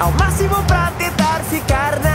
ao máximo pra tentar ficar na